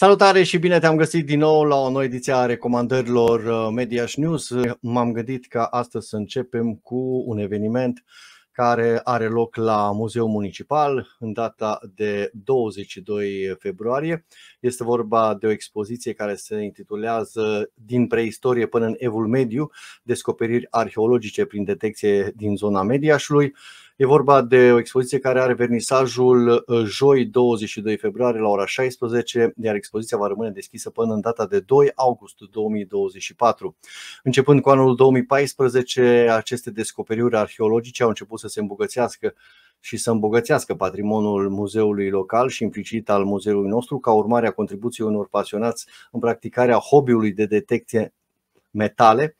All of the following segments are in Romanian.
Salutare și bine te-am găsit din nou la o nouă ediție a recomandărilor uh, Mediaș News. M-am gândit ca astăzi să începem cu un eveniment care are loc la Muzeul Municipal în data de 22 februarie. Este vorba de o expoziție care se intitulează Din preistorie până în Evul Mediu, descoperiri arheologice prin detecție din zona Mediașului. E vorba de o expoziție care are vernisajul uh, joi 22 februarie la ora 16, iar expoziția va rămâne deschisă până în data de 2 august 2024. Începând cu anul 2014, aceste descoperiri arheologice au început să se îmbogățească și să îmbogățească patrimoniul muzeului local și implicit al muzeului nostru ca urmare a contribuției unor pasionați în practicarea hobby-ului de detecție metale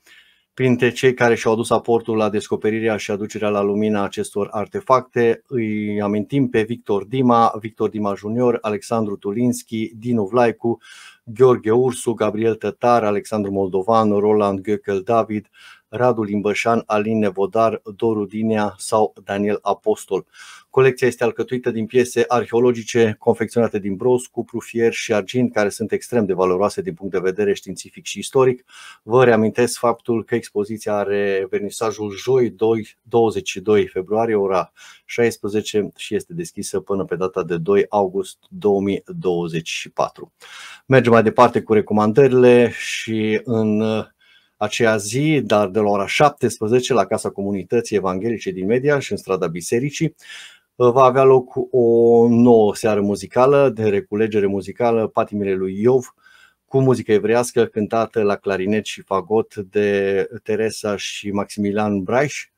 Printre cei care și-au adus aportul la descoperirea și aducerea la lumină acestor artefacte, îi amintim pe Victor Dima, Victor Dima Junior, Alexandru Tulinski, Dinu Vlaicu, Gheorghe Ursu, Gabriel Tătar, Alexandru Moldovan, Roland Gökel David, Radu Limbășan, Alin Nevodar, Doru Dinea sau Daniel Apostol. Colecția este alcătuită din piese arheologice confecționate din bronz, cupru, fier și argint, care sunt extrem de valoroase din punct de vedere științific și istoric. Vă reamintesc faptul că expoziția are vernisajul joi 22 februarie, ora 16 și este deschisă până pe data de 2 august 2024. Mergem mai departe cu recomandările și în aceea zi, dar de la ora 17 la Casa Comunității Evanghelice din Media și în strada Bisericii, va avea loc o nouă seară muzicală de reculegere muzicală Patimile lui Iov cu muzică evrească cântată la clarinet și fagot de Teresa și Maximilian Braiș.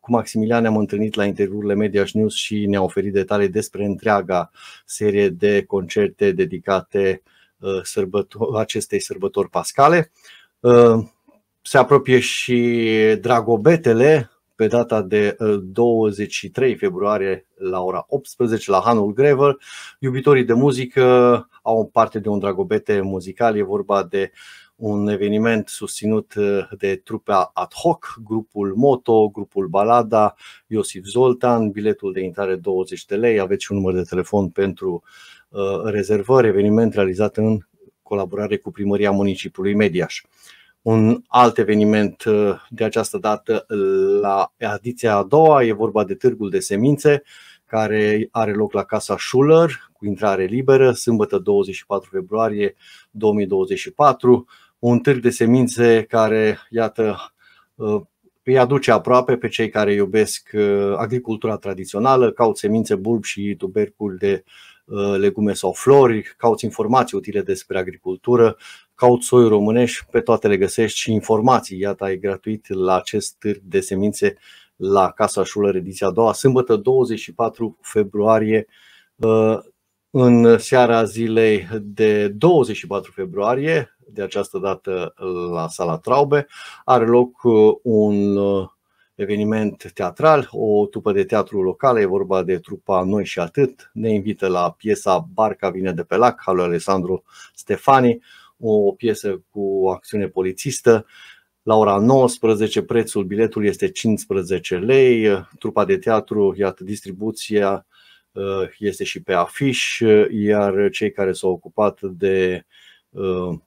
Cu Maximilian ne-am întâlnit la interviurile Media News și ne-a oferit detalii despre întreaga serie de concerte dedicate uh, acestei sărbători pascale. Uh, se apropie și Dragobetele pe data de 23 uh, februarie la ora 18 la Hanul Grever. Iubitorii de muzică au parte de un dragobete muzical, e vorba de un eveniment susținut uh, de trupa ad hoc, grupul Moto, grupul Balada, Iosif Zoltan, biletul de intrare 20 de lei, aveți și un număr de telefon pentru uh, rezervări, eveniment realizat în colaborare cu primăria municipiului Mediaș un alt eveniment uh, de această dată la ediția a doua, e vorba de Târgul de Semințe, care are loc la Casa Schuller, cu intrare liberă, sâmbătă 24 februarie 2024. Un târg de semințe care, iată, uh, îi aduce aproape pe cei care iubesc uh, agricultura tradițională, caut semințe, bulbi și tuberculi de legume sau flori, cauți informații utile despre agricultură, caut soi românești, pe toate le găsești și informații. Iată, ai gratuit la acest târg de semințe la Casa Schuller, ediția a doua, sâmbătă 24 februarie, uh, în seara zilei de 24 februarie, de această dată la Sala Traube, are loc uh, un uh, eveniment teatral, o trupă de teatru locală, e vorba de trupa Noi și Atât, ne invită la piesa Barca vine de pe lac, al lui Alessandro Stefani, o piesă cu acțiune polițistă. La ora 19 prețul biletului este 15 lei, trupa de teatru, iată, distribuția uh, este și pe afiș, iar cei care s-au ocupat de uh,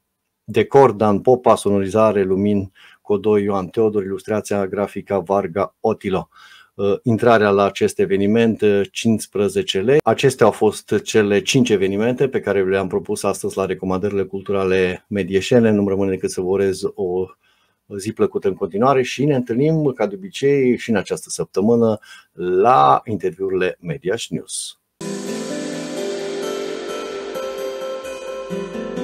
decor, Dan Popa, sonorizare, lumini, Codoi Ioan Teodor, ilustrația grafică Varga Otilo. Uh, intrarea la acest eveniment 15 uh, lei. Acestea au fost cele 5 evenimente pe care le-am propus astăzi la recomandările culturale medieșene. Nu rămâne decât să vă urez o zi plăcută în continuare și ne întâlnim ca de obicei și în această săptămână la interviurile Mediaș News. thank you